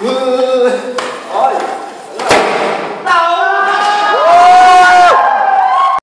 Whoa.